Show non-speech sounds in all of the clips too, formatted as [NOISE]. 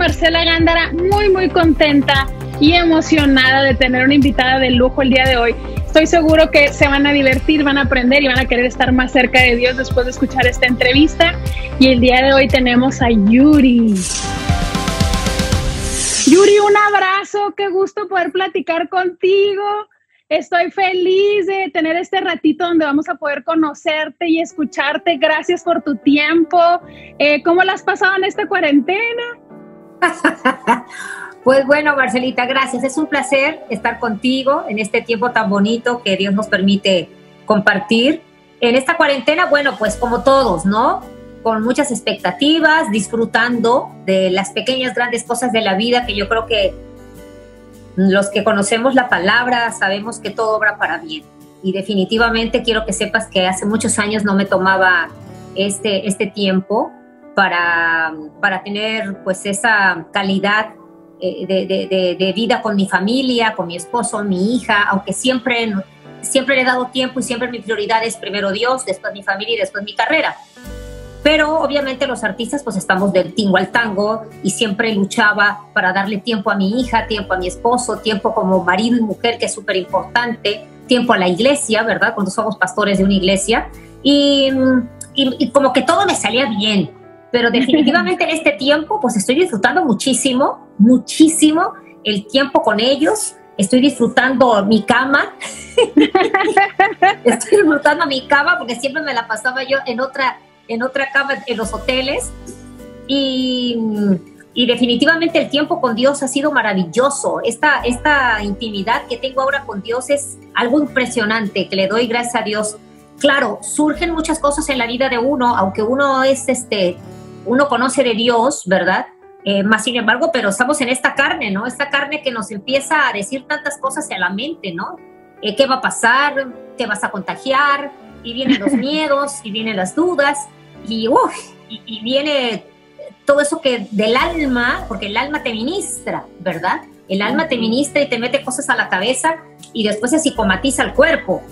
Marcela Gándara, muy, muy contenta y emocionada de tener una invitada de lujo el día de hoy. Estoy seguro que se van a divertir, van a aprender y van a querer estar más cerca de Dios después de escuchar esta entrevista. Y el día de hoy tenemos a Yuri. Yuri, un abrazo, qué gusto poder platicar contigo. Estoy feliz de tener este ratito donde vamos a poder conocerte y escucharte. Gracias por tu tiempo. Eh, ¿Cómo la has pasado en esta cuarentena? [LAUGHS] pues bueno, Marcelita, gracias. Es un placer estar contigo en este tiempo tan bonito que Dios nos permite compartir. En esta cuarentena, bueno, pues como todos, ¿no? Con muchas expectativas, disfrutando de las pequeñas, grandes cosas de la vida que yo creo que los que conocemos la palabra sabemos que todo obra para bien. Y definitivamente quiero que sepas que hace muchos años no me tomaba este, este tiempo para, para tener pues esa calidad eh, de, de, vida con mi familia, con mi esposo, mi hija, aunque siempre, siempre le he dado tiempo y siempre mi prioridad es primero Dios, después mi familia y después mi carrera. Pero obviamente los artistas pues estamos del tingo al tango y siempre luchaba para darle tiempo a mi hija, tiempo a mi esposo, tiempo como marido y mujer, que es súper importante, tiempo a la iglesia, ¿verdad? Cuando somos pastores de una iglesia. Y, y, como que todo me salía bien. Pero [LAUGHS] definitivamente en este tiempo pues estoy disfrutando muchísimo, muchísimo el tiempo con ellos. Estoy disfrutando mi cama. [LAUGHS] estoy disfrutando mi cama porque siempre me la pasaba yo en otra en otra cama en los hoteles. Y, y, definitivamente el tiempo con Dios ha sido maravilloso. Esta, esta intimidad que tengo ahora con Dios es algo impresionante, que le doy gracias a Dios. Claro, surgen muchas cosas en la vida de uno, aunque uno es este, uno conoce de Dios, ¿verdad? Eh, más sin embargo, pero estamos en esta carne, ¿no? Esta carne que nos empieza a decir tantas cosas a la mente, ¿no? Eh, ¿Qué va a pasar? ¿Te vas a contagiar? Y vienen los [LAUGHS] miedos, y vienen las dudas y, y, viene todo eso que del alma, porque el alma te ministra, ¿verdad? El alma te ministra y te mete cosas a la cabeza y después se psicomatiza el cuerpo.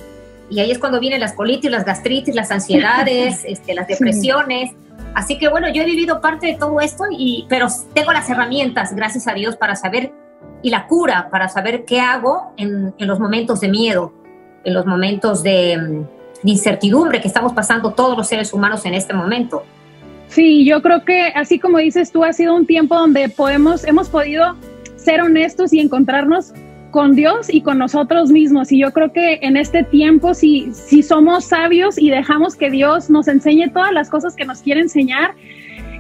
Y ahí es cuando vienen las colitis, las gastritis, las ansiedades, [LAUGHS] este, las depresiones. Así que bueno, yo he vivido parte de todo esto, y, pero tengo las herramientas, gracias a Dios, para saber, y la cura, para saber qué hago en, los momentos de miedo, en los momentos de, de incertidumbre que estamos pasando todos los seres humanos en este momento. Sí, yo creo que así como dices tú, ha sido un tiempo donde podemos, hemos podido ser honestos y encontrarnos con Dios y con nosotros mismos. Y yo creo que en este tiempo, si, si somos sabios y dejamos que Dios nos enseñe todas las cosas que nos quiere enseñar,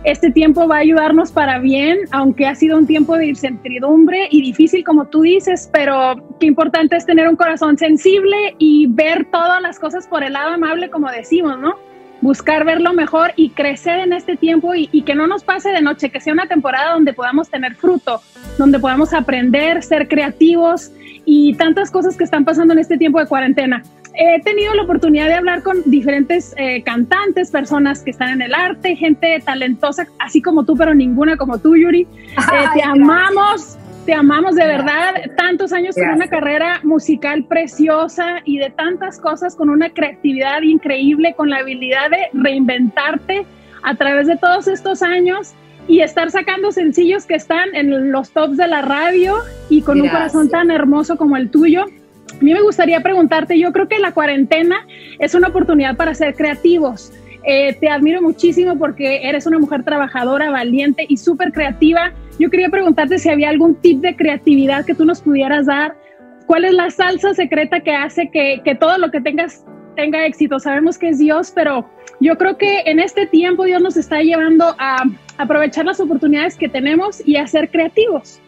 este tiempo va a ayudarnos para bien, aunque ha sido un tiempo de incertidumbre y difícil, como tú dices, pero qué importante es tener un corazón sensible y ver todas las cosas por el lado amable, como decimos, ¿no? Buscar ver lo mejor y crecer en este tiempo y, y que no nos pase de noche, que sea una temporada donde podamos tener fruto, donde podamos aprender, ser creativos y tantas cosas que están pasando en este tiempo de cuarentena he tenido la oportunidad de hablar con diferentes eh, cantantes, personas que están en el arte, gente talentosa, así como tú, pero ninguna como tú, Yuri. Eh, te amamos, te amamos de verdad. Tantos años con una carrera musical preciosa y de tantas cosas, con una creatividad increíble, con la habilidad de reinventarte a través de todos estos años y estar sacando sencillos que están en los tops de la radio y con un corazón tan hermoso como el tuyo. A mí me gustaría preguntarte, yo creo que la cuarentena es una oportunidad para ser creativos. Eh, te admiro muchísimo porque eres una mujer trabajadora, valiente y súper creativa. Yo quería preguntarte si había algún tip de creatividad que tú nos pudieras dar. ¿Cuál es la salsa secreta que hace que, que todo lo que tengas tenga éxito? Sabemos que es Dios, pero yo creo que en este tiempo Dios nos está llevando a aprovechar las oportunidades que tenemos y a ser creativos.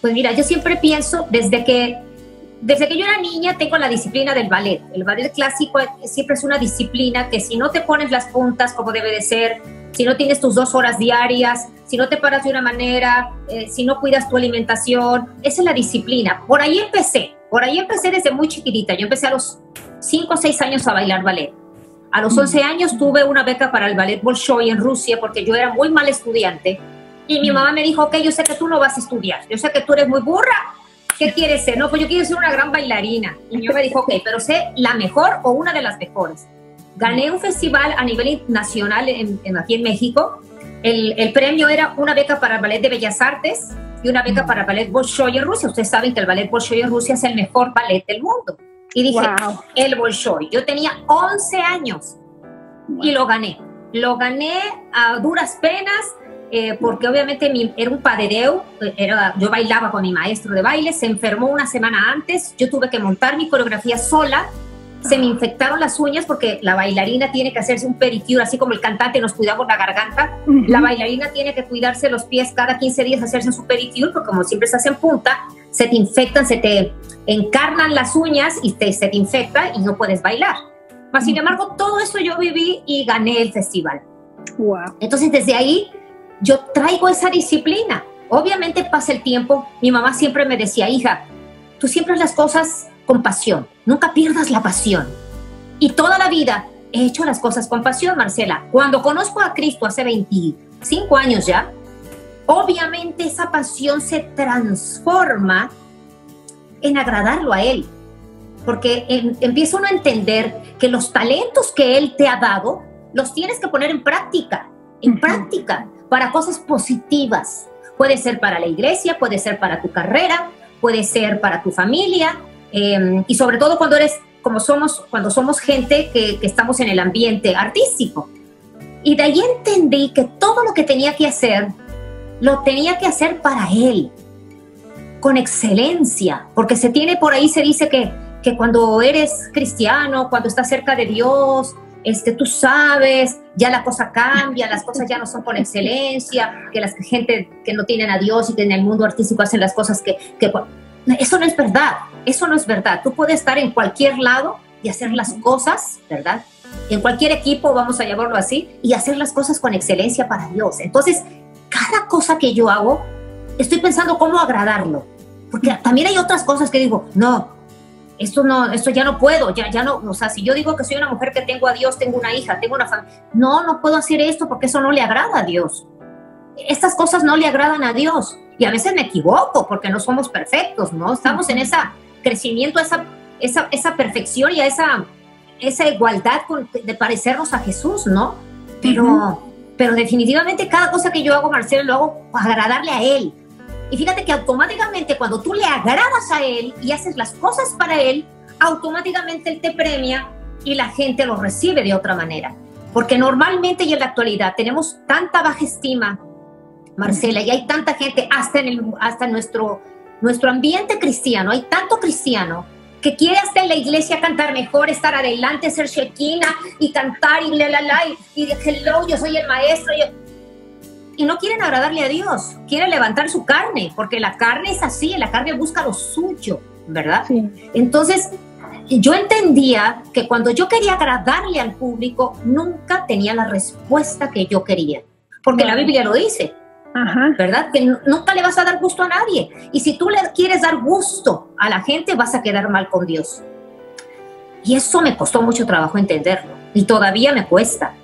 Pues mira, yo siempre pienso, desde que desde que yo era niña tengo la disciplina del ballet. El ballet clásico siempre es una disciplina que si no te pones las puntas como debe de ser, si no tienes tus dos horas diarias, si no te paras de una manera, eh, si no cuidas tu alimentación, esa es la disciplina. Por ahí empecé, por ahí empecé desde muy chiquitita. Yo empecé a los 5 o 6 años a bailar ballet. A los 11 mm. años tuve una beca para el ballet Bolshoi en Rusia porque yo era muy mal estudiante. Y mi mm. mamá me dijo, ok, yo sé que tú no vas a estudiar, yo sé que tú eres muy burra, ¿qué quieres ser? No, pues yo quiero ser una gran bailarina. Y yo me dijo, ok, pero sé la mejor o una de las mejores. Gané un festival a nivel nacional en, aquí en México, el, el, premio era una beca para el Ballet de Bellas Artes y una beca para el Ballet Bolshoi en Rusia. Ustedes saben que el Ballet Bolshoi en Rusia es el mejor ballet del mundo. Y dije, el Bolshoi. Yo tenía 11 años y lo gané. Lo gané a duras penas eh, porque obviamente mi, era un padedeo, era, yo bailaba con mi maestro de baile, se enfermó una semana antes, yo tuve que montar mi coreografía sola, se me infectaron las uñas porque la bailarina tiene que hacerse un pedicure, así como el cantante nos cuidamos la garganta, la bailarina tiene que cuidarse los pies cada 15 días, hacerse su pedicure, porque como siempre se hace en punta, se te infectan, se te encarnan las uñas y te, se te infecta y no puedes bailar. Mas, sin embargo, todo eso yo viví y gané el festival. Wow. Entonces, desde ahí yo traigo esa disciplina. Obviamente pasa el tiempo, mi mamá siempre me decía, hija, tú siempre haz las cosas con pasión, nunca pierdas la pasión. Y toda la vida he hecho las cosas con pasión, Marcela. Cuando conozco a Cristo hace 25 años ya, obviamente esa pasión se transforma en agradarlo a Él. Porque empieza uno a entender que los talentos que Él te ha dado, los tienes que poner en práctica, en práctica para cosas positivas. Puede ser para la iglesia, puede ser para tu carrera, puede ser para tu familia em, y sobre todo cuando eres como somos, cuando somos gente que, que estamos en el ambiente artístico. Y de ahí entendí que todo lo que tenía que hacer, lo tenía que hacer para él, con excelencia, porque se tiene por ahí, se dice que, que cuando eres cristiano, cuando estás cerca de Dios, este, tú sabes, ya la cosa cambia, las cosas ya no son con excelencia, que la gente que no tienen a Dios y que en el mundo artístico hacen las cosas que, que... Eso no es verdad, eso no es verdad. Tú puedes estar en cualquier lado y hacer las cosas, ¿verdad? En cualquier equipo, vamos a llamarlo así, y hacer las cosas con excelencia para Dios. Entonces, cada cosa que yo hago, estoy pensando cómo agradarlo. Porque también hay otras cosas que digo, no, esto no, esto ya no puedo, ya, ya no, o sea, si yo digo que soy una mujer que tengo a Dios, tengo una hija, tengo una familia, no, no puedo hacer esto porque eso no le agrada a Dios. Estas cosas no le agradan a Dios. Y a veces me equivoco porque no somos perfectos, ¿no? Estamos en ese crecimiento, esa, esa, esa perfección y a esa, esa igualdad de parecernos a Jesús, ¿no? Pero, pero definitivamente cada cosa que yo hago, Marcelo, lo hago para agradarle a Él, y fíjate que automáticamente cuando tú le agradas a Él y haces las cosas para Él, automáticamente Él te premia y la gente lo recibe de otra manera. Porque normalmente y en la actualidad tenemos tanta baja estima, Marcela, y hay tanta gente, hasta en, el, hasta nuestro, nuestro ambiente cristiano, hay tanto cristiano que quiere hasta en la iglesia cantar mejor, estar adelante, ser shekina y cantar y la la la y, y hello, yo soy el maestro. Yo, y no quieren agradarle a Dios, quieren levantar su carne, porque la carne es así, la carne busca lo suyo, ¿verdad? Entonces, yo entendía que cuando yo quería agradarle al público, nunca tenía la respuesta que yo quería, porque la Biblia lo dice, ¿verdad? Que nunca le vas a dar gusto a nadie. Y si tú le quieres dar gusto a la gente, vas a quedar mal con Dios. Y eso me costó mucho trabajo entenderlo, y todavía me cuesta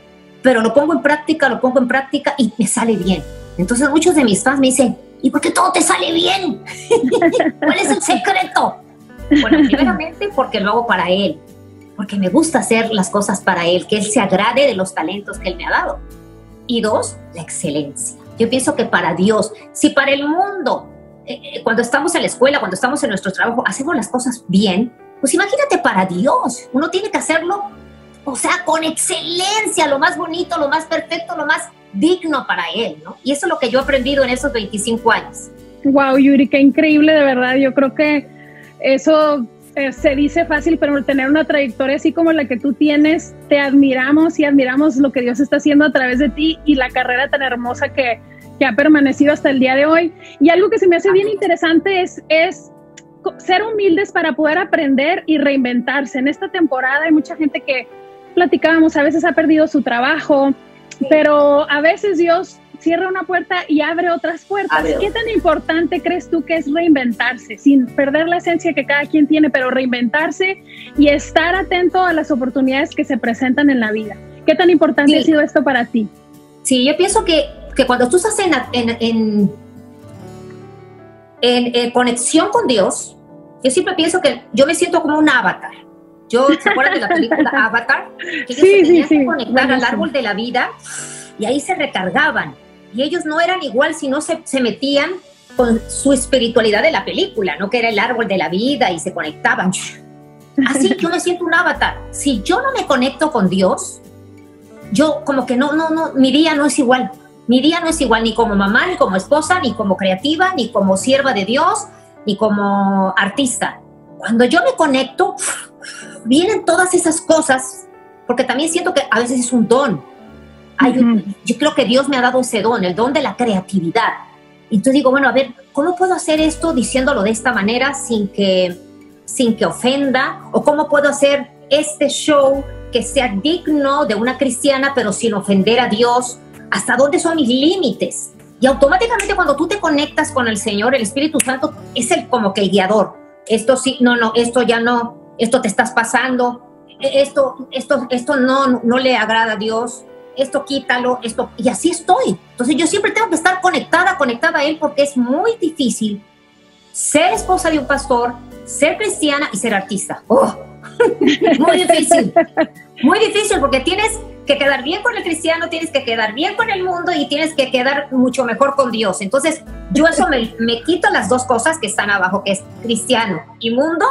pero lo pongo en práctica, lo pongo en práctica y me sale bien. Entonces muchos de mis fans me dicen, ¿y por qué todo te sale bien? [LAUGHS] ¿Cuál es el secreto? Bueno, primeramente porque lo hago para él, porque me gusta hacer las cosas para él, que él se agrade de los talentos que él me ha dado. Y dos, la excelencia. Yo pienso que para Dios, si para el mundo, eh, eh, cuando estamos en la escuela, cuando estamos en nuestro trabajo, hacemos las cosas bien, pues imagínate para Dios, uno tiene que hacerlo o sea, con excelencia, lo más bonito, lo más perfecto, lo más digno para él, ¿no? Y eso es lo que yo he aprendido en esos 25 años. Wow, Yuri, qué increíble, de verdad. Yo creo que eso eh, se dice fácil, pero tener una trayectoria así como la que tú tienes, te admiramos y admiramos lo que Dios está haciendo a través de ti y la carrera tan hermosa que, que ha permanecido hasta el día de hoy. Y algo que se me hace bien interesante es, es ser humildes para poder aprender y reinventarse. En esta temporada hay mucha gente que platicábamos, a veces ha perdido su trabajo, pero a veces Dios cierra una puerta y abre otras puertas. ¿Qué tan importante crees tú que es reinventarse, sin perder la esencia que cada quien tiene, pero reinventarse y estar atento a las oportunidades que se presentan en la vida? ¿Qué tan importante ha sido esto para ti? Sí, yo pienso que, que cuando tú estás en, en, en, en conexión con Dios, yo siempre pienso que yo me siento como un avatar. Yo, ¿se acuerdan de la película [LAUGHS] Avatar? Que ellos se tenían que conectar al árbol de la vida y ahí se recargaban. y ellos no eran igual si no se, se metían con su espiritualidad de la película, ¿no? Que era el árbol de la vida y se conectaban. Así yo me siento un avatar. Si yo no me conecto con Dios, yo como que no, no, no, mi día no es igual. Mi día no es igual ni como mamá, ni como esposa, ni como creativa, ni como sierva de Dios, ni como artista. Cuando yo me conecto, vienen todas esas cosas, porque también siento que a veces es un don. Yo creo que Dios me ha dado ese don, el don de la creatividad. Y entonces digo, bueno, a ver, ¿cómo puedo hacer esto diciéndolo de esta manera sin que, sin que ofenda? ¿O cómo puedo hacer este show que sea digno de una cristiana, pero sin ofender a Dios? ¿Hasta dónde son mis límites? Y automáticamente cuando tú te conectas con el Señor, el Espíritu Santo es el como que el guiador. Esto sí, no, no, esto ya no, esto te estás pasando, e, esto, esto, esto no, no le agrada a Dios, esto quítalo, esto, y así estoy. Entonces yo siempre tengo que estar conectada, conectada a Él, porque es muy difícil ser esposa de un pastor, ser cristiana y ser artista. Oh, [LAUGHS] muy difícil, muy difícil, porque tienes que quedar bien con el cristiano, tienes que quedar bien con el mundo y tienes que quedar mucho mejor con Dios. Entonces, yo eso me, me quito las dos cosas que están abajo, que es cristiano y mundo,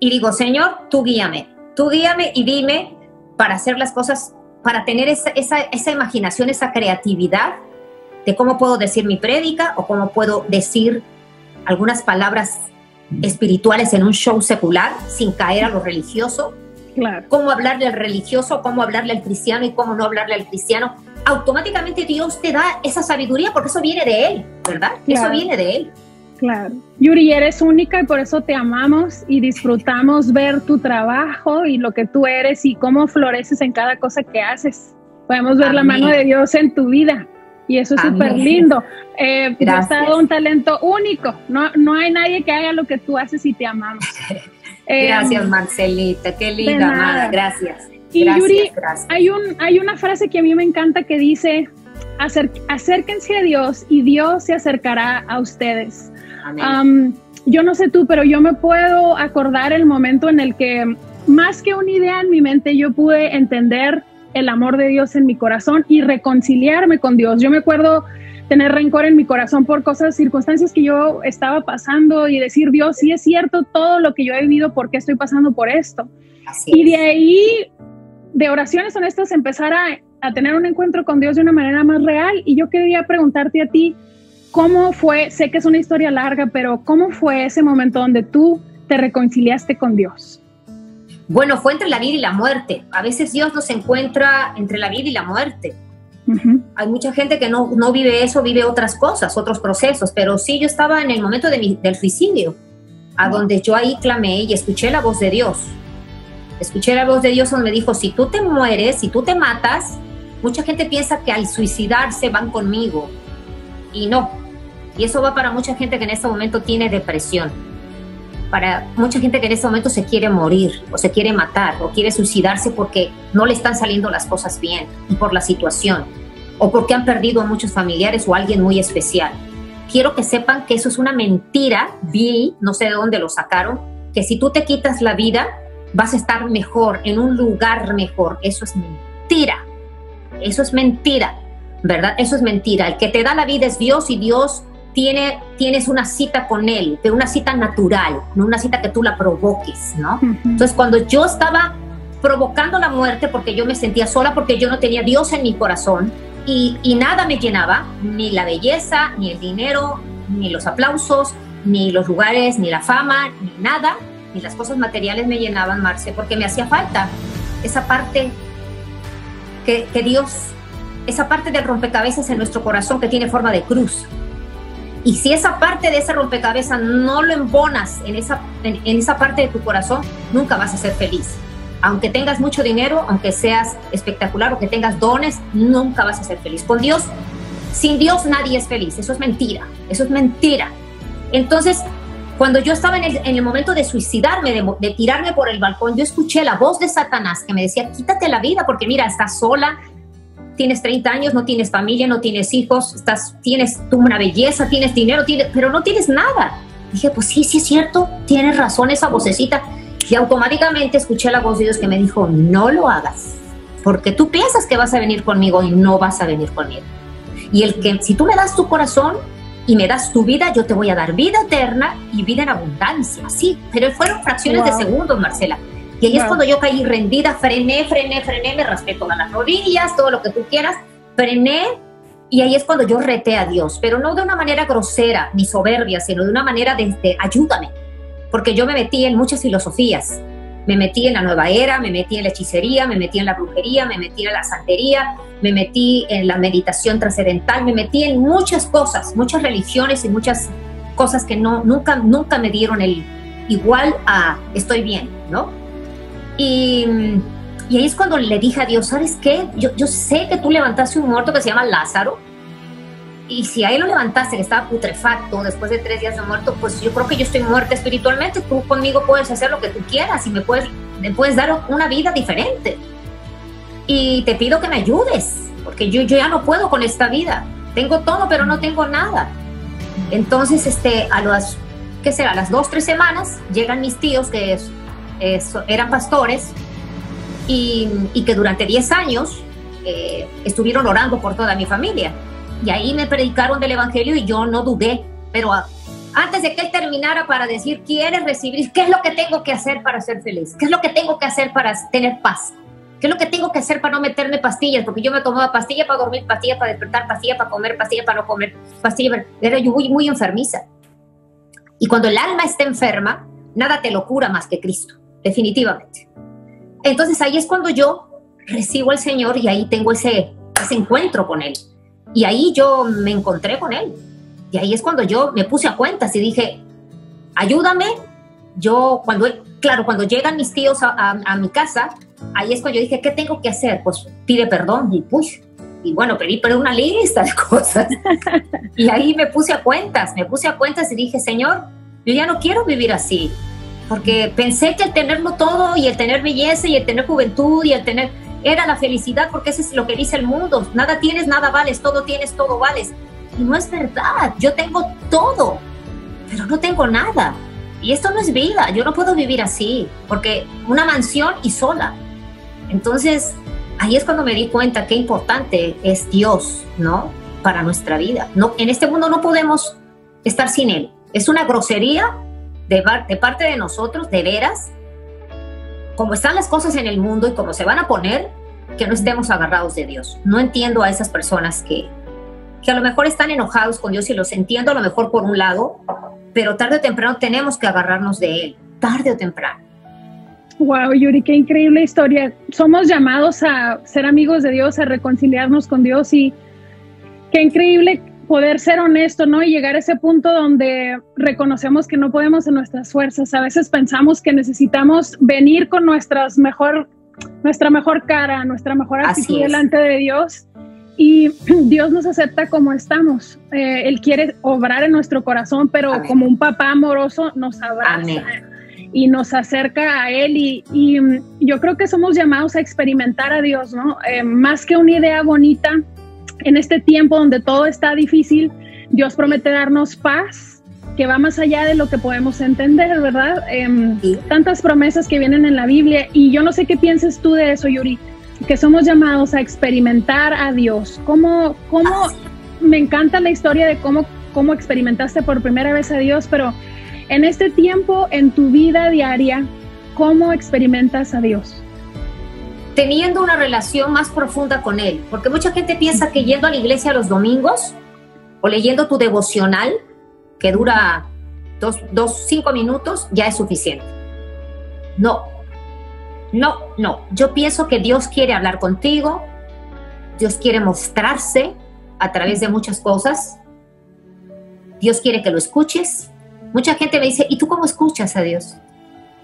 y digo, Señor, tú guíame, tú guíame y dime para hacer las cosas, para tener esa, esa, esa imaginación, esa creatividad de cómo puedo decir mi prédica o cómo puedo decir algunas palabras espirituales en un show secular sin caer a lo religioso Cómo hablarle al religioso, cómo hablarle al cristiano y cómo no hablarle al cristiano. Automáticamente Dios te da esa sabiduría porque eso viene de Él, ¿verdad? Eso viene de Él. Claro. Yuri, eres única y por eso te amamos y disfrutamos ver tu trabajo y lo que tú eres y cómo floreces en cada cosa que haces. Podemos ver la mano de Dios en tu vida y eso es súper lindo. Eh, has dado un talento único. No, no hay nadie que haga lo que tú haces y te amamos. [LAUGHS] Gracias, em, Marcelita, qué linda, amada, gracias. Y Yuri, Hay, un, hay una frase que a mí me encanta que dice, acérquense a Dios y Dios se acercará a ustedes. Yo no sé tú, pero yo me puedo acordar el momento en el que más que una idea en mi mente, yo pude entender el amor de Dios en mi corazón y reconciliarme con Dios. Yo me acuerdo tener rencor en mi corazón por cosas, circunstancias que yo estaba pasando y decir, Dios, sí es cierto todo lo que yo he vivido, ¿por qué estoy pasando por esto? y de ahí, de oraciones honestas, empezar a, a tener un encuentro con Dios de una manera más real. Y yo quería preguntarte a ti, ¿cómo fue? Sé que es una historia larga, pero ¿cómo fue ese momento donde tú te reconciliaste con Dios? Bueno, fue entre la vida y la muerte. A veces Dios nos encuentra entre la vida y la muerte. Hay mucha gente que no, no, vive eso, vive otras cosas, otros procesos, pero sí yo estaba en el momento de mi, del suicidio, a donde yo ahí clamé y escuché la voz de Dios. Escuché la voz de Dios donde me dijo, si tú te mueres, si tú te matas, mucha gente piensa que al suicidarse van conmigo. Y no. Y eso va para mucha gente que en este momento tiene depresión. Para mucha gente que en este momento se quiere morir o se quiere matar o quiere suicidarse porque no le están saliendo las cosas bien y por la situación o porque han perdido a muchos familiares o a alguien muy especial. Quiero que sepan que eso es una mentira, vi, no sé de dónde lo sacaron, que si tú te quitas la vida vas a estar mejor, en un lugar mejor. Eso es mentira. Eso es mentira, ¿verdad? Eso es mentira. El que te da la vida es Dios y Dios tiene, tienes una cita con Él, pero una cita natural, no una cita que tú la provoques, ¿no? Entonces, cuando yo estaba provocando la muerte porque yo me sentía sola, porque yo no tenía Dios en mi corazón, y, nada me llenaba, ni la belleza, ni el dinero, ni los aplausos, ni los lugares, ni la fama, ni nada, ni las cosas materiales me llenaban, Marce, porque me hacía falta esa parte que, Dios, esa parte del rompecabezas en nuestro corazón que tiene forma de cruz. Y si esa parte de ese rompecabezas no lo embonas en esa, en esa parte de tu corazón, nunca vas a ser feliz aunque tengas mucho dinero, aunque seas espectacular o que tengas dones, nunca vas a ser feliz. Con Dios, sin Dios nadie es feliz. Eso es mentira. Eso es mentira. Entonces, cuando yo estaba en el, momento de suicidarme, de, tirarme por el balcón, yo escuché la voz de Satanás que me decía, quítate la vida porque mira, estás sola, tienes 30 años, no tienes familia, no tienes hijos, estás, tienes tú una belleza, tienes dinero, tienes, pero no tienes nada. Dije, pues sí, sí es cierto, tienes razón esa vocecita. Y automáticamente escuché la voz de Dios que me dijo, no lo hagas, porque tú piensas que vas a venir conmigo y no vas a venir conmigo. Y el que, si tú me das tu corazón y me das tu vida, yo te voy a dar vida eterna y vida en abundancia. Sí, pero fueron fracciones de segundos, Marcela. Y ahí es cuando yo caí rendida, frené, frené, frené, me raspé todas las rodillas, todo lo que tú quieras, frené y ahí es cuando yo reté a Dios, pero no de una manera grosera ni soberbia, sino de una manera de, ayúdame, porque yo me metí en muchas filosofías. Me metí en la nueva era, me metí en la hechicería, me metí en la brujería, me metí en la santería, me metí en la meditación trascendental, me metí en muchas cosas, muchas religiones y muchas cosas que no, nunca, nunca me dieron el igual a estoy bien, ¿no? Y, y ahí es cuando le dije a Dios, ¿sabes qué? Yo, yo sé que tú levantaste un muerto que se llama Lázaro, y si ahí lo levantaste, que estaba putrefacto después de tres días de muerto, pues yo creo que yo estoy muerta espiritualmente. Tú conmigo puedes hacer lo que tú quieras y me puedes, me puedes dar una vida diferente. Y te pido que me ayudes, porque yo, yo ya no puedo con esta vida. Tengo todo, pero no tengo nada. Entonces, este, a las, ¿qué será? A las dos, tres semanas llegan mis tíos que eran pastores y, y, que durante diez años eh, estuvieron orando por toda mi familia y ahí me predicaron del Evangelio y yo no dudé, pero antes de que él terminara para decir, ¿quieres recibir? ¿Qué es lo que tengo que hacer para ser feliz? ¿Qué es lo que tengo que hacer para tener paz? ¿Qué es lo que tengo que hacer para no meterme pastillas? Porque yo me tomaba pastillas para dormir, pastillas para despertar, pastillas para comer, pastillas para no comer, pastillas Era yo muy, muy enfermiza. Y cuando el alma está enferma, nada te lo cura más que Cristo, definitivamente. Entonces ahí es cuando yo recibo al Señor y ahí tengo ese, ese encuentro con Él. Y ahí yo me encontré con él. Y ahí es cuando yo me puse a cuentas y dije, ayúdame. Yo, cuando, claro, cuando llegan mis tíos a, mi casa, ahí es cuando yo dije, ¿qué tengo que hacer? Pues pide perdón y pues, y bueno, pedí perdón una lista de [LAUGHS] cosas. y ahí me puse a cuentas, me puse a cuentas y dije, Señor, yo ya no quiero vivir así, porque pensé que el tenerlo todo y el tener belleza y el tener juventud y el tener era la felicidad, porque eso es lo que dice el mundo. Nada tienes, nada vales, todo tienes, todo vales. Y no es verdad, yo tengo todo, pero no tengo nada. Y esto no es vida, yo no puedo vivir así, porque una mansión y sola. Entonces, ahí es cuando me di cuenta qué importante es Dios, ¿no? Para nuestra vida. No, en este mundo no podemos estar sin Él. Es una grosería de, de parte de nosotros, de veras, como están las cosas en el mundo y como se van a poner, que no estemos agarrados de Dios. No entiendo a esas personas que, que a lo mejor están enojados con Dios y los entiendo a lo mejor por un lado, pero tarde o temprano tenemos que agarrarnos de Él, tarde o temprano. Wow, Yuri, qué increíble historia. Somos llamados a ser amigos de Dios, a reconciliarnos con Dios y qué increíble poder ser honesto, ¿no? Y llegar a ese punto donde reconocemos que no podemos en nuestras fuerzas. A veces pensamos que necesitamos venir con nuestras mejor, nuestra mejor cara, nuestra mejor actitud delante de Dios. Y [CLEARS THROAT] Dios nos acepta como estamos. Eh, él quiere obrar en nuestro corazón, pero como un papá amoroso nos abraza. y nos acerca a Él y, mm, yo creo que somos llamados a experimentar a Dios, ¿no? Eh, más que una idea bonita, en este tiempo donde todo está difícil, Dios promete darnos paz que va más allá de lo que podemos entender, ¿verdad? Em, tantas promesas que vienen en la Biblia y yo no sé qué piensas tú de eso, Yuri, que somos llamados a experimentar a Dios. ¿Cómo, cómo me encanta la historia de cómo, cómo experimentaste por primera vez a Dios, pero en este tiempo, en tu vida diaria, ¿cómo experimentas a Dios? Teniendo una relación más profunda con Él. Porque mucha gente piensa que yendo a la iglesia los domingos o leyendo tu devocional, que dura dos, dos, cinco minutos, ya es suficiente. No, no, no. Yo pienso que Dios quiere hablar contigo, Dios quiere mostrarse a través de muchas cosas, Dios quiere que lo escuches. Mucha gente me dice, ¿y tú cómo escuchas a Dios?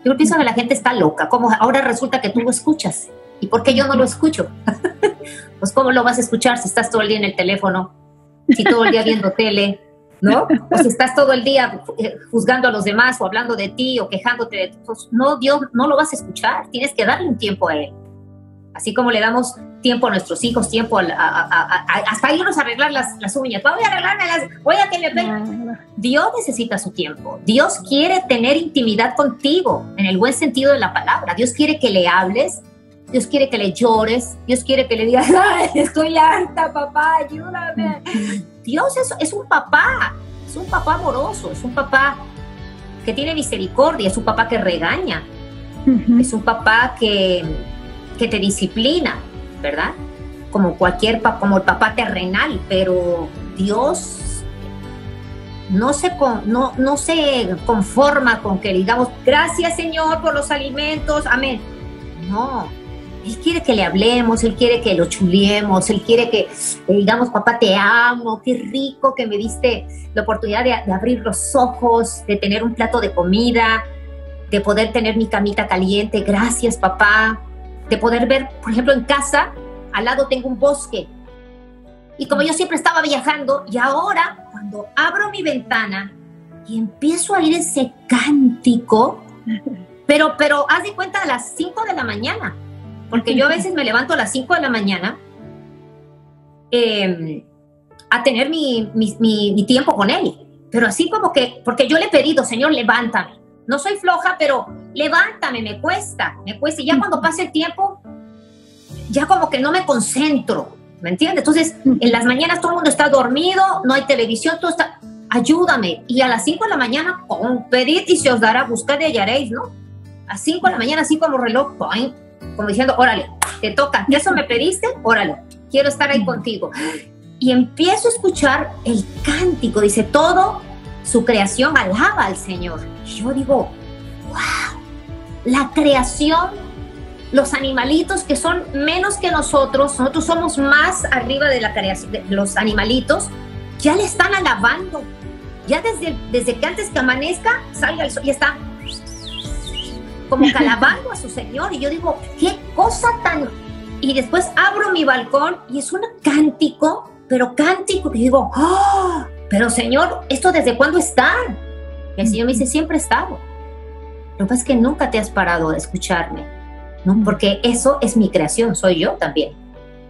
Yo pienso que la gente está loca, como ahora resulta que tú lo escuchas. ¿Y por qué yo no lo escucho? [LAUGHS] pues ¿cómo lo vas a escuchar si estás todo el día en el teléfono? Si todo el día viendo tele, ¿no? O si estás todo el día eh, juzgando a los demás o hablando de ti o quejándote de pues no, Dios, no lo vas a escuchar, tienes que darle un tiempo a Él. Así como le damos tiempo a nuestros hijos, tiempo a, hasta irnos a arreglar las, las uñas. Voy a arreglarme las, voy a que me Dios necesita su tiempo. Dios quiere tener intimidad contigo, en el buen sentido de la palabra. Dios quiere que le hables, Dios quiere que le llores, Dios quiere que le digas, [LAUGHS] Ay, estoy harta, papá, ayúdame. Dios es, es un papá, es un papá amoroso, es un papá que tiene misericordia, es un papá que regaña, es un papá que, que te disciplina, ¿verdad? Como cualquier como el papá terrenal, pero Dios no se, no, no se conforma con que digamos, gracias Señor por los alimentos, amén. No, Él quiere que le hablemos, Él quiere que lo chuliemos, Él quiere que digamos, papá, te amo, qué rico que me diste la oportunidad de, de abrir los ojos, de tener un plato de comida, de poder tener mi camita caliente, gracias papá, de poder ver, por ejemplo, en casa, al lado tengo un bosque. Y como yo siempre estaba viajando, y ahora cuando abro mi ventana y empiezo a oír ese cántico, [LAUGHS] pero, pero haz de cuenta a las 5 de la mañana, porque yo a veces me levanto a las 5 de la mañana em, a tener mi, tiempo con él. Pero así como que, porque yo le he pedido, Señor, levántame no soy floja, pero levántame, me cuesta, me cuesta. Y ya cuando pasa el tiempo, ya como que no me concentro, ¿me entiendes? Entonces, en las mañanas todo el mundo está dormido, no hay televisión, todo está, ayúdame. Y a las 5 de la mañana, pedid y se os dará, buscad y hallaréis, ¿no? A 5 de la mañana, así como reloj, como diciendo, órale, te toca, ¿eso me pediste? Órale, quiero estar ahí contigo. Y empiezo a escuchar el cántico, dice, todo su creación alaba al Señor. Y yo digo, wow, la creación, los animalitos que son menos que nosotros, nosotros somos más arriba de la creación, de los animalitos, ya le están alabando. Ya desde, desde que antes que amanezca, salga el sol, ya está como calabando a su Señor. Y yo digo, qué cosa tan... Y después abro mi balcón y es un cántico, pero cántico que digo, ¡oh! Pero Señor, ¿esto desde cuándo está? Y el Señor me dice, siempre he estado. Lo que pasa es que nunca te has parado a escucharme, ¿no? Porque eso es mi creación, soy yo también.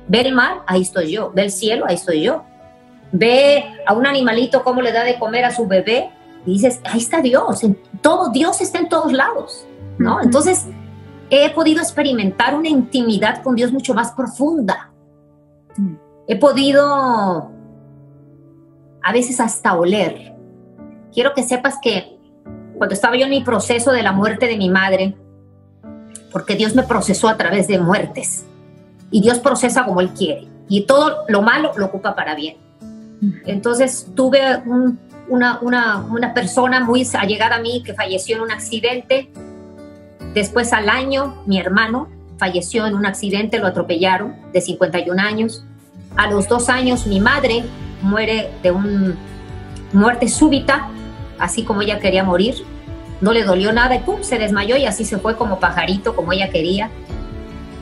Ve el mar, ahí estoy yo. Ve el cielo, ahí estoy yo. Ve a un animalito cómo le da de comer a su bebé y dices, ahí está Dios. En todo, Dios está en todos lados, ¿no? Entonces, he podido experimentar una intimidad con Dios mucho más profunda. He podido a veces hasta oler. Quiero que sepas que cuando estaba yo en mi proceso de la muerte de mi madre, porque Dios me procesó a través de muertes, y Dios procesa como Él quiere, y todo lo malo lo ocupa para bien. Entonces tuve una, una, una persona muy allegada a mí que falleció en un accidente. Después al año, mi hermano falleció en un accidente, lo atropellaron, de 51 años. A los dos años, mi madre muere de una muerte súbita, así como ella quería morir. No le dolió nada y pum, se desmayó y así se fue como pajarito, como ella quería.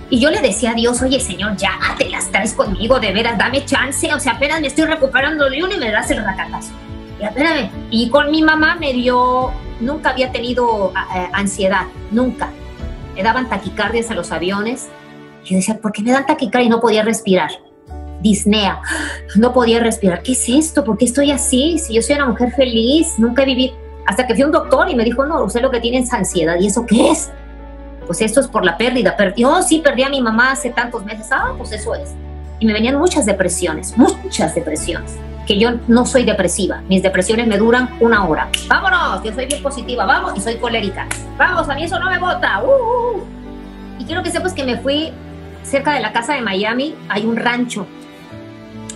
Y yo le decía a Dios, oye Señor, ya te las traes conmigo, de veras, dame chance, o sea, apenas me estoy recuperando de uno y me das el racatazo. Y espérame, y con mi mamá me dio, nunca había tenido ansiedad, nunca. Me daban taquicardias a los aviones. Yo decía, ¿por qué me dan taquicardia y no podía respirar? disnea. No podía respirar. ¿Qué es esto? ¿Por qué estoy así? Si yo soy una mujer feliz, nunca he vivido. Hasta que fui a un doctor y me dijo, no, usted lo que tiene es ansiedad. ¿Y eso qué es? Pues esto es por la pérdida. Perdió, oh, sí, perdí a mi mamá hace tantos meses. Ah, pues eso es. Y me venían muchas depresiones, muchas depresiones. Que yo no soy depresiva. Mis depresiones me duran una hora. Vámonos, yo soy bien positiva, vamos, y soy colérica. Vamos, a mí eso no me bota. Uh, uh, uh. Y quiero que sepas que me fui cerca de la casa de Miami. Hay un rancho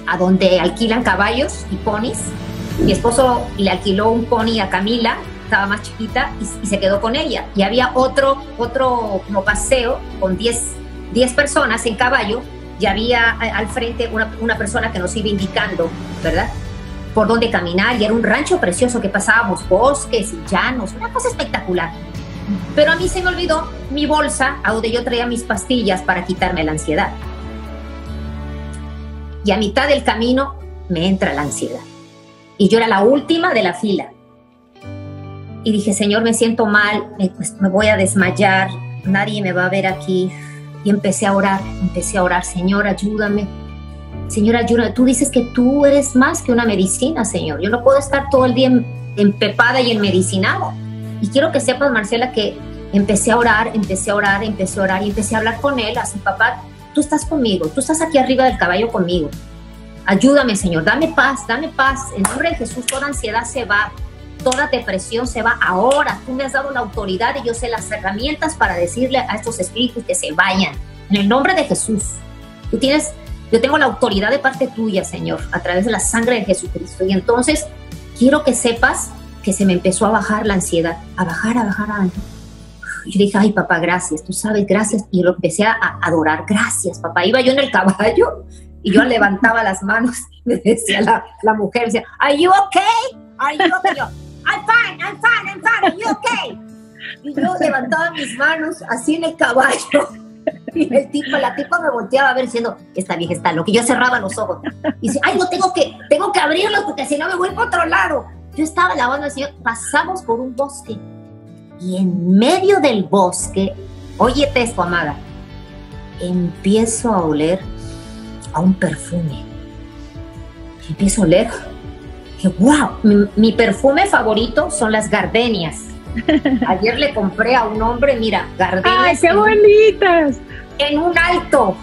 a donde alquilan caballos y ponis. Mi esposo le alquiló un pony a Camila, estaba más chiquita, y, se quedó con ella. Y había otro, otro como paseo con 10 personas en caballo y había al frente una, persona que nos iba indicando, ¿verdad? Por dónde caminar y era un rancho precioso que pasábamos bosques y llanos, una cosa espectacular. Pero a mí se me olvidó mi bolsa a donde yo traía mis pastillas para quitarme la ansiedad y a mitad del camino me entra la ansiedad. Y yo era la última de la fila. Y dije, Señor, me siento mal, me, pues, me voy a desmayar, nadie me va a ver aquí. Y empecé a orar, empecé a orar, Señor, ayúdame. Señor, ayúdame. Tú dices que tú eres más que una medicina, Señor. Yo no puedo estar todo el día empepada y enmedicinada. Y quiero que sepas, Marcela, que empecé a orar, empecé a orar, empecé a orar y empecé a hablar con él, así, papá, tú estás conmigo, tú estás aquí arriba del caballo conmigo. Ayúdame, Señor, dame paz, dame paz. En nombre de Jesús, toda ansiedad se va, toda depresión se va ahora. Tú me has dado la autoridad y yo sé las herramientas para decirle a estos espíritus que se vayan. En el nombre de Jesús. Tú tienes, yo tengo la autoridad de parte tuya, Señor, a través de la sangre de Jesucristo. Y entonces quiero que sepas que se me empezó a bajar la ansiedad, a bajar, a bajar, a bajar yo dije, ay papá, gracias, tú sabes, gracias. Y lo empecé a adorar, gracias papá. Iba yo en el caballo y yo levantaba las manos y me decía la, la mujer, decía, ¿Are you okay? ¿Are you okay? I'm fine, I'm fine, I'm fine, ¿Are you okay? Y yo levantaba mis manos así en el caballo. Y el tipo, la tipa me volteaba a ver diciendo, esta vieja está loca. Y yo cerraba los ojos. Y dice, ay, no, tengo que, tengo que abrirlos porque si no me voy para otro lado. Yo estaba lavando al Señor. Pasamos por un bosque y en medio del bosque, óyete esto, amada, empiezo a oler a un perfume. Empiezo a oler. Que, wow, mi, perfume favorito son las gardenias. [LAUGHS] Ayer le compré a un hombre, mira, gardenias. ¡Ay, qué bonitas! En un alto.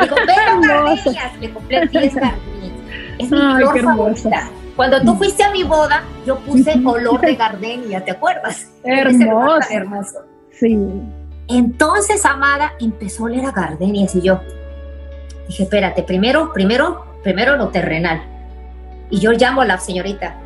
Le [LAUGHS] compré gardenias, le compré 10 gardenias. Es mi flor favorita. Cuando tú fuiste a mi boda, yo puse olor de [LAUGHS] gardenia, ¿te acuerdas? Hermoso. hermoso. Sí. Entonces, Amada empezó a oler a gardenias y yo dije, espérate, primero, primero, primero lo terrenal. Y yo llamo a la señorita,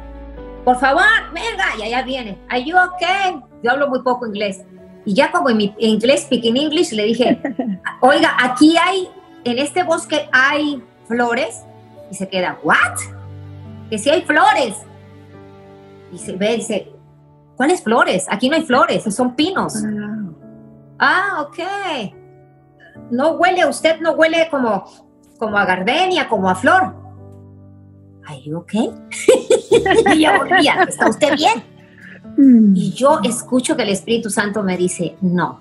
por favor, venga, y allá viene. Are you okay? Yo hablo muy poco inglés. Y ya como en mi inglés, speaking English, le dije, [LAUGHS] oiga, aquí hay, en este bosque hay flores. Y se queda, ¿what? que si hay flores. Y se ve, dice, ¿cuáles flores? Aquí no hay flores, son pinos. Ah, ok. No huele, usted no huele como, como a gardenia, como a flor. ¿Are you okay? [LAUGHS] y yo volvía, ¿está usted bien? Mm. Y yo escucho que el Espíritu Santo me dice, no,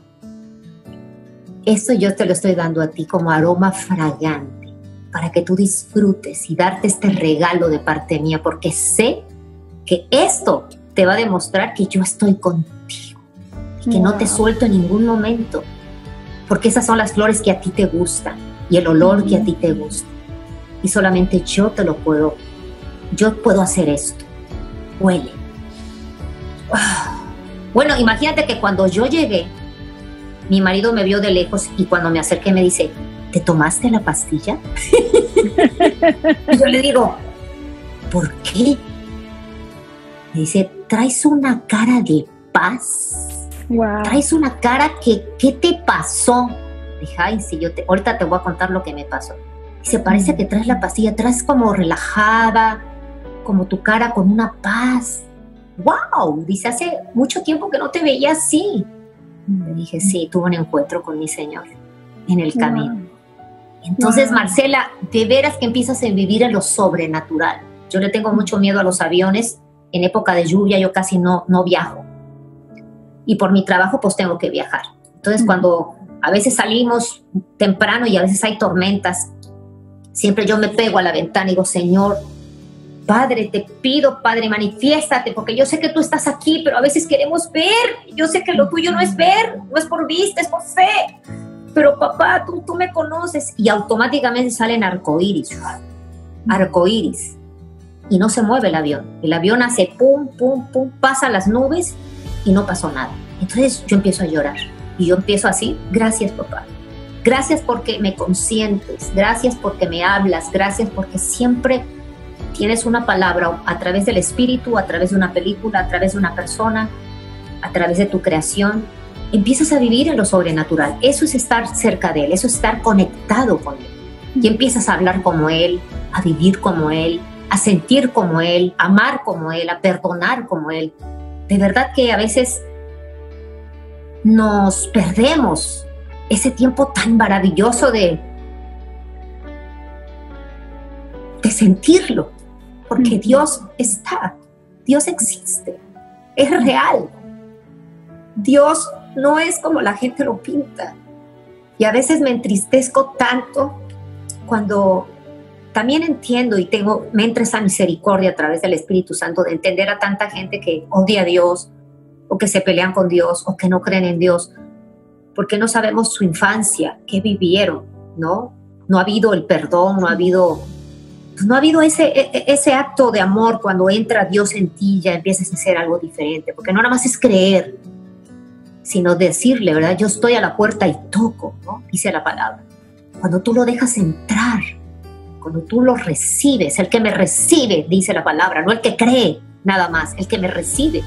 esto yo te lo estoy dando a ti como aroma fragante para que tú disfrutes y darte este regalo de parte mía, porque sé que esto te va a demostrar que yo estoy contigo y que no te suelto en ningún momento, porque esas son las flores que a ti te gustan y el olor que a ti te gusta. Y solamente yo te lo puedo, yo puedo hacer esto. Huele. Bueno, imagínate que cuando yo llegué, mi marido me vio de lejos y cuando me acerqué me dice, ¿te tomaste la pastilla? [LAUGHS] yo le digo, ¿por qué? Me dice, traes una cara de paz. Traes una cara que, ¿qué te pasó? Dije, ay, sí, yo te, ahorita te voy a contar lo que me pasó. Dice, parece que traes la pastilla, traes como relajada, como tu cara con una paz. ¡Wow! Dice, hace mucho tiempo que no te veía así. Le dije, sí, tuve un encuentro con mi Señor en el camino. Entonces, Marcela, de veras que empiezas a vivir en lo sobrenatural. Yo le tengo mucho miedo a los aviones. En época de lluvia yo casi no, no viajo. Y por mi trabajo pues tengo que viajar. Entonces, cuando a veces salimos temprano y a veces hay tormentas, siempre yo me pego a la ventana y digo, Señor, Padre, te pido, Padre, manifiéstate, porque yo sé que tú estás aquí, pero a veces queremos ver. Yo sé que lo tuyo no es ver, no es por vista, es por fe pero papá, tú, tú me conoces. Y automáticamente salen arcoíris, arcoíris. Y no se mueve el avión. El avión hace pum, pum, pum, pasa las nubes y no pasó nada. Entonces yo empiezo a llorar. Y yo empiezo así, gracias papá. Gracias porque me consientes, gracias porque me hablas, gracias porque siempre tienes una palabra a través del espíritu, a través de una película, a través de una persona, a través de tu creación empiezas a vivir en lo sobrenatural. Eso es estar cerca de Él, eso es estar conectado con Él. Y empiezas a hablar como Él, a vivir como Él, a sentir como Él, a amar como Él, a perdonar como Él. De verdad que a veces nos perdemos ese tiempo tan maravilloso de, de sentirlo, porque Dios está, Dios existe, es real. Dios no es como la gente lo pinta. Y a veces me entristezco tanto cuando también entiendo y tengo, me entra esa misericordia a través del Espíritu Santo de entender a tanta gente que odia a Dios o que se pelean con Dios o que no creen en Dios, porque no sabemos su infancia, qué vivieron, ¿no? No ha habido el perdón, no ha habido, no ha habido ese, e, e, ese acto de amor cuando entra Dios en ti, ya empiezas a hacer algo diferente, porque no nada más es creer, sino decirle, ¿verdad? Yo estoy a la puerta y toco, ¿no? Dice la palabra. Cuando tú lo dejas entrar, cuando tú lo recibes, el que me recibe, dice la palabra, no el que cree nada más, el que me recibe.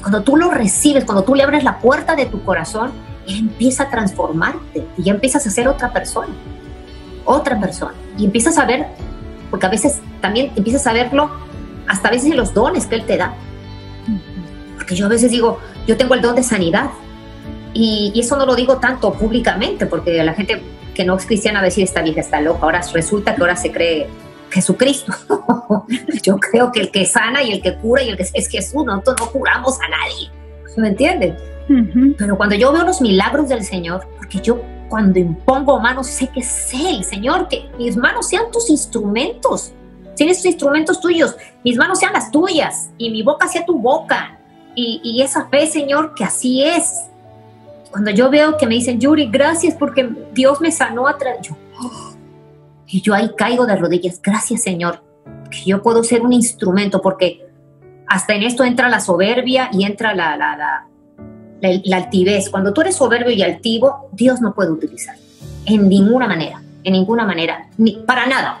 Cuando tú lo recibes, cuando tú le abres la puerta de tu corazón, él empieza a transformarte y ya empiezas a ser otra persona, otra persona. Y empiezas a ver, porque a veces también empiezas a verlo, hasta a veces en los dones que Él te da. Porque yo a veces digo, yo tengo el don de sanidad. Y, eso no lo digo tanto públicamente, porque la gente que no es cristiana va a decir, esta vieja está loca, ahora resulta que ahora se cree Jesucristo. [LAUGHS] yo creo que el que sana y el que cura y el que es Jesús, nosotros no curamos a nadie. ¿Me entienden? Pero cuando yo veo los milagros del Señor, porque yo cuando impongo manos sé que es Él, Señor, que mis manos sean tus instrumentos, tienes tus instrumentos tuyos, mis manos sean las tuyas y mi boca sea tu boca. Y, esa fe, Señor, que así es. Cuando yo veo que me dicen, Yuri, gracias porque Dios me sanó a través. Oh", y yo ahí caigo de rodillas, gracias, Señor, que yo puedo ser un instrumento, porque hasta en esto entra la soberbia y entra la, la, la, la, altivez. Cuando tú eres soberbio y altivo, Dios no puede utilizar. En ninguna manera, en ninguna manera, ni para nada.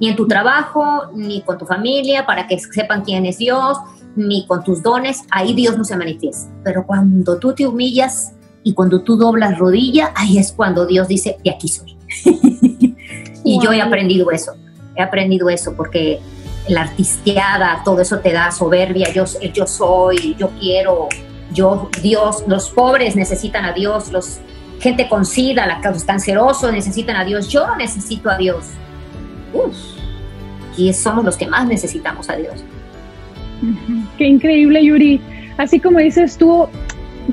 Ni en tu trabajo, ni con tu familia, para que sepan quién es Dios, ni con tus dones, ahí Dios no se manifiesta. Pero cuando tú te humillas y cuando tú doblas rodilla, ahí es cuando Dios dice, de aquí soy. [LAUGHS] y yo he aprendido eso, he aprendido eso porque la artisteada, todo eso te da soberbia, yo, yo soy, yo quiero, yo, Dios, los pobres necesitan a Dios, los gente con sida, los cancerosos necesitan a Dios, yo necesito a Dios. Uf, y somos los que más necesitamos a Dios. Qué increíble, Yuri. Así como dices tú,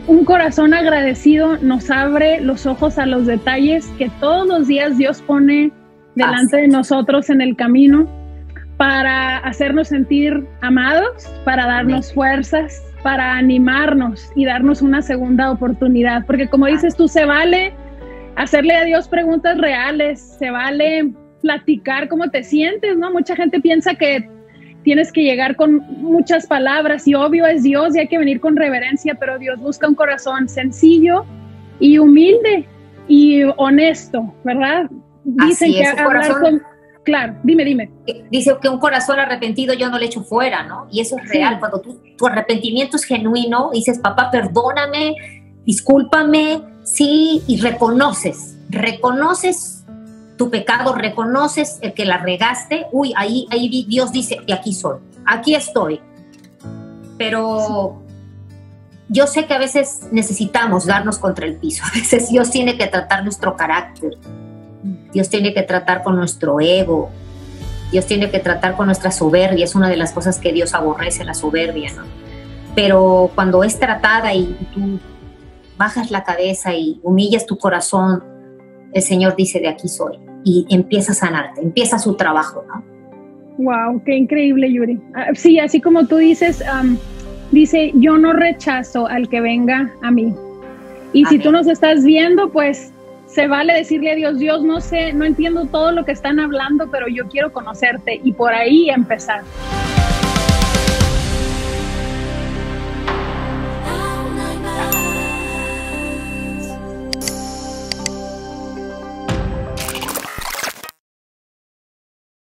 un corazón agradecido nos abre los ojos a los detalles que todos los días Dios pone delante de nosotros en el camino para hacernos sentir amados, para darnos fuerzas, para animarnos y darnos una segunda oportunidad. Porque como dices tú, se vale hacerle a Dios preguntas reales, se vale platicar cómo te sientes, ¿no? Mucha gente piensa que tienes que llegar con muchas palabras y obvio es Dios y hay que venir con reverencia, pero Dios busca un corazón sencillo y humilde y honesto, ¿verdad? Dicen que hablar con Claro, dime, dime. Dice que un corazón arrepentido yo no le echo fuera, ¿no? Y eso es real. Cuando tu arrepentimiento es genuino, dices, papá, perdóname, discúlpame, sí, y reconoces, reconoces tu pecado, reconoces el que la regaste, uy, ahí, ahí Dios dice, y aquí soy, aquí estoy. Pero yo sé que a veces necesitamos darnos contra el piso, [LAUGHS] a veces Dios tiene que tratar nuestro carácter, Dios tiene que tratar con nuestro ego, Dios tiene que tratar con nuestra soberbia, es una de las cosas que Dios aborrece, la soberbia, ¿no? Pero cuando es tratada y tú bajas la cabeza y humillas tu corazón, el Señor dice, de aquí soy, y empieza a sanarte, empieza su trabajo, ¿no? Wow, qué increíble, Yuri. Ah, sí, así como tú dices, dice, yo no rechazo al que venga a mí. Y si tú nos estás viendo, pues se vale decirle a Dios, Dios, no sé, no entiendo todo lo que están hablando, pero yo quiero conocerte y por ahí empezar.